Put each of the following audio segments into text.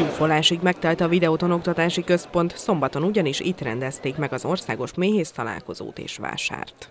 Zsúfolásig megtelt a Videóton Oktatási Központ, szombaton ugyanis itt rendezték meg az országos méhész találkozót és vásárt.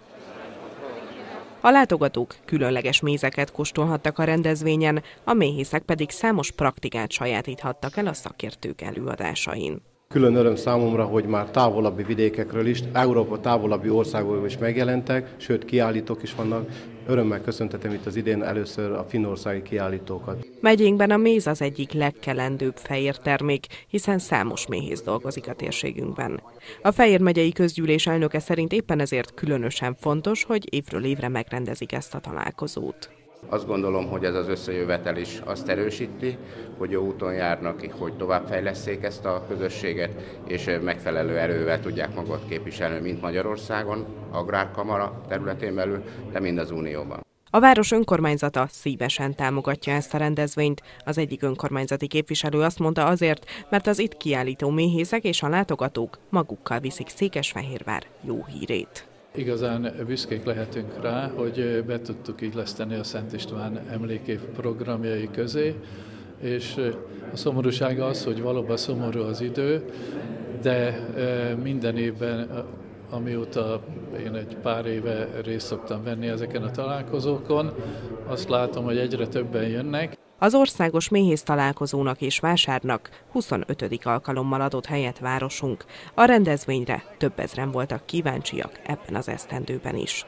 A látogatók különleges mézeket kóstolhattak a rendezvényen, a méhészek pedig számos praktikát sajátíthattak el a szakértők előadásain. Külön öröm számomra, hogy már távolabbi vidékekről is, Európa távolabbi országokból is megjelentek, sőt kiállítók is vannak. Örömmel köszöntetem itt az idén először a finnországi kiállítókat. Megyénkben a méz az egyik legkelendőbb fehér termék, hiszen számos méhész dolgozik a térségünkben. A Fehér megyei közgyűlés elnöke szerint éppen ezért különösen fontos, hogy évről évre megrendezik ezt a találkozót. Azt gondolom, hogy ez az összejövetel is azt erősíti, hogy jó úton járnak, hogy továbbfejleszék ezt a közösséget, és megfelelő erővel tudják magot képviselni, mint Magyarországon, Agrárkamara területén belül, de mind az Unióban. A város önkormányzata szívesen támogatja ezt a rendezvényt. Az egyik önkormányzati képviselő azt mondta azért, mert az itt kiállító méhészek és a látogatók magukkal viszik Székesfehérvár jó hírét. Igazán büszkék lehetünk rá, hogy be tudtuk illeszteni a Szent István emlékév programjai közé, és a szomorúsága az, hogy valóban szomorú az idő, de minden évben, amióta én egy pár éve részt szoktam venni ezeken a találkozókon, azt látom, hogy egyre többen jönnek. Az országos méhész találkozónak és vásárnak 25. alkalommal adott helyet városunk. A rendezvényre több ezren voltak kíváncsiak ebben az esztendőben is.